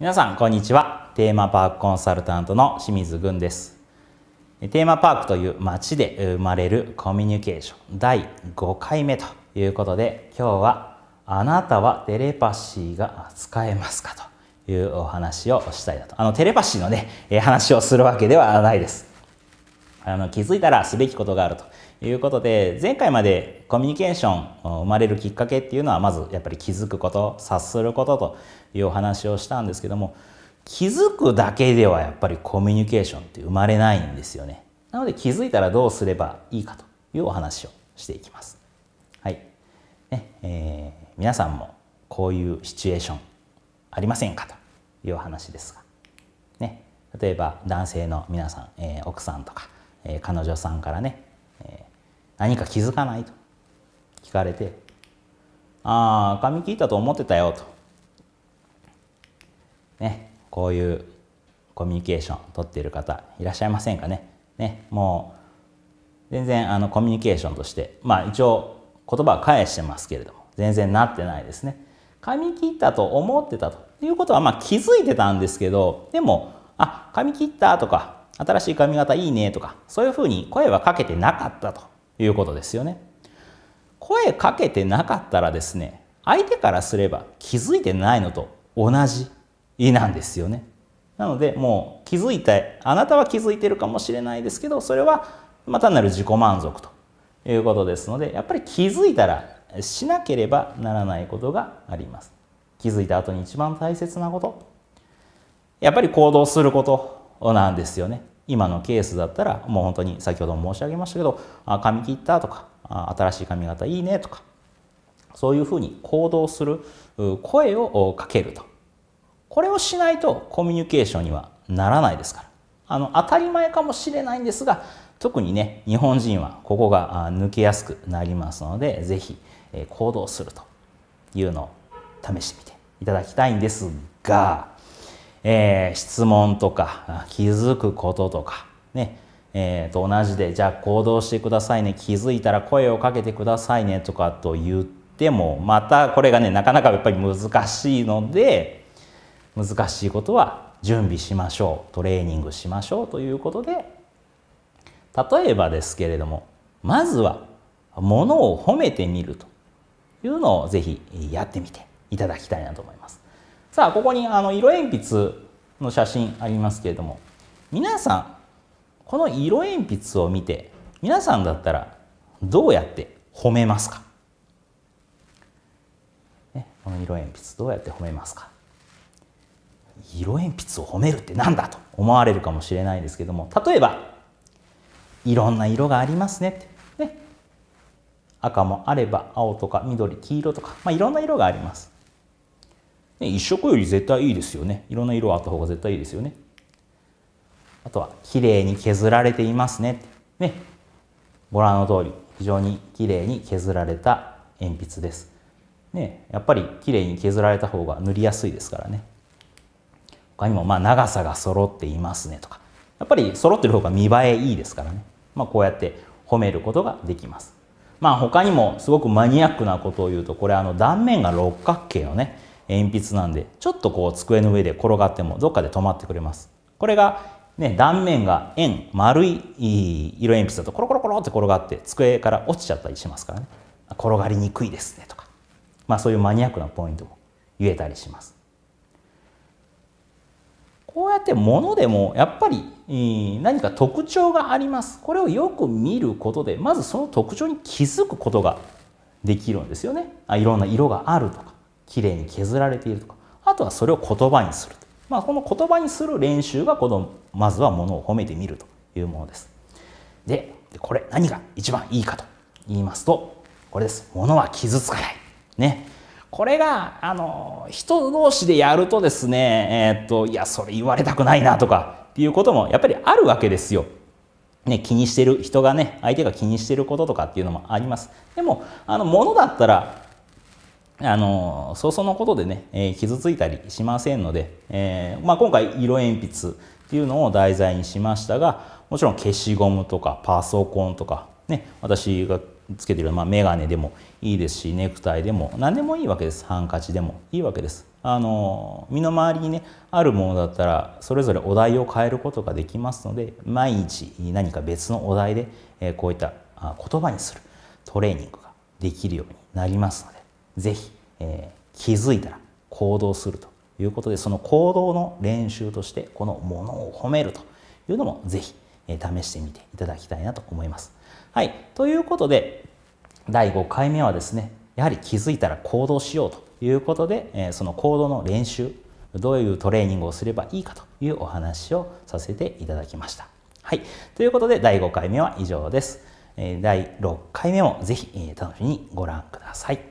皆さんこんにちは。テーマパークコンサルタントの清水軍です。テーマパークという街で生まれるコミュニケーション。第5回目ということで今日はあなたはテレパシーが使えますかというお話をしたいなと。あのテレパシーのね話をするわけではないです。あの気づいたらすべきことがあると。いうことで前回までコミュニケーション生まれるきっかけっていうのはまずやっぱり気づくこと察することというお話をしたんですけども気づくだけではやっぱりコミュニケーションって生まれないんですよね。なので気づいたらどうすればいいかというお話をしていきます。はい、ねえー、皆さんもこういうシチュエーションありませんかというお話ですが。ね。例えば男性の皆さん、えー、奥さんとか、えー、彼女さんからね何か気づかないと聞かれて「ああ髪切ったと思ってたよ」と。ねこういうコミュニケーション取っている方いらっしゃいませんかね。ねもう全然あのコミュニケーションとしてまあ一応言葉は返してますけれども全然なってないですね。髪切ったと思ってたということはまあ気づいてたんですけどでも「あ髪切った?」とか「新しい髪型いいね」とかそういうふうに声はかけてなかったということですよね。声かけてなかったらですね相手からすれば気づいてないのと同じなんですよね。なのでもう気づいたあなたは気づいてるかもしれないですけどそれはま単なる自己満足ということですのでやっぱり気づいたらしなければならないことがあります。気づいた後に一番大切なことやっぱり行動することなんですよね。今のケースだったらもう本当に先ほども申し上げましたけどあ髪切ったとかあ新しい髪型いいねとかそういうふうに行動する声をかけると。これをしないとコミュニケーションにはならないですから。あの当たり前かもしれないんですが特にね日本人はここが抜けやすくなりますので是非行動するというのを試してみていただきたいんですがえー、質問とか気づくこととかねえー、と同じでじゃあ行動してくださいね気づいたら声をかけてくださいねとかと言ってもまたこれがねなかなかやっぱり難しいので難しいことは準備しましょうトレーニングしましょうということで例えばですけれどもまずはものを褒めてみるというのをぜひやってみていただきたいなと思います。さあここにあの色鉛筆の写真ありますけれども皆さんこの色鉛筆を見て皆さんだったらどうやって褒めますか、ね、この色鉛筆どうやって褒めますか？色鉛筆を褒めるって何だと思われるかもしれないですけども例えばいろんな色がありますねって。ね。赤もあれば青とか緑黄色とか、まあ、いろんな色があります。ね一色より絶対いいですよね。いろんな色あった方が絶対いいですよね。あとは綺麗に削られていますね。ね。ご覧の通り非常に綺麗に削られた鉛筆です。ね。やっぱり綺麗に削られた方が塗りやすいですからね。他にもまあ長さが揃っていますね。とか。やっぱり揃ってる方が見栄えいいですからね。まあこうやって褒めることができます。まあ他にもすごくマニアックなことを言うとこれあの断面が六角形のね鉛筆なんでちょっとこう机の上で転がってもどっかで止まってくれます。これがね断面が円丸い色鉛筆だとコロコロコロって転がって机から落ちちゃったりしますからね。転がりにくいですねとか。まあそういうマニアックなポイントも言えたりします。こうやって物でもやっぱり何か特徴があります。これをよく見ることでまずその特徴に気づくことができるんですよね。あいろんな色があるとか。きれいに削られているとかあとはそれを言葉にするまあ、この言葉にする練習がこのまずはものを褒めてみるというものです。でこれ何が一番いいかと言いますとこれです。ものは傷つかない。ね。これがあの人同士でやるとですね、えー、っといやそれ言われたくないなとかっていうこともやっぱりあるわけですよ。ね、気にしてる人がね相手が気にしてることとかっていうのもあります。でもあのものだったらあの早々のことでね、えー、傷ついたりしませんので、えーまあ、今回色鉛筆っていうのを題材にしましたがもちろん消しゴムとかパソコンとか、ね、私がつけてる、まあ、眼鏡でもいいですしネクタイでも何でもいいわけです。ハンカチでもいいわけです。あの身の回りにねあるものだったらそれぞれお題を変えることができますので毎日何か別のお題で、えこういった言葉にするトレーニングができるようになりますので是非、えー、気づいたら行動するということでその行動の練習としてこのものを褒めるというのも是非、え試してみていただきたいなと思います。はい、ということで第5回目はですねやはり気づいたら行動しようということで、えその行動の練習どういうトレーニングをすればいいかというお話をさせていただきました。はい、ということで第5回目は以上です。第6回目もぜひ楽しみにご覧ください。